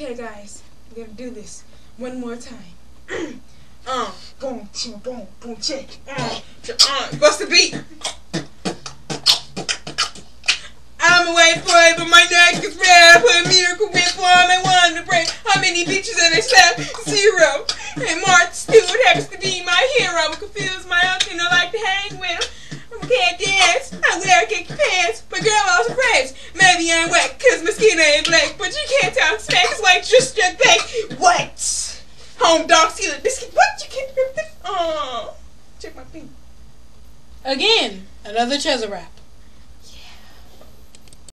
Okay, guys, we're gonna do this one more time. uh, boom, boom, boom, boom, check. Uh, uh, what's the beat? I'm away for it, but my neck is red. Put a miracle whip on one to break. How many bitches have I slept? Zero. And Mark Stewart happens to be my hero. I'm confused my uncle and I like to hang with him. I can't dance. I wear kick pants. But girl I also prays. Maybe I'm wet cause my skin ain't black. Just a bake. What? Home dog stealing biscuit. What? You can't rip this? Oh. Check my feet. Again, another Cheza rap.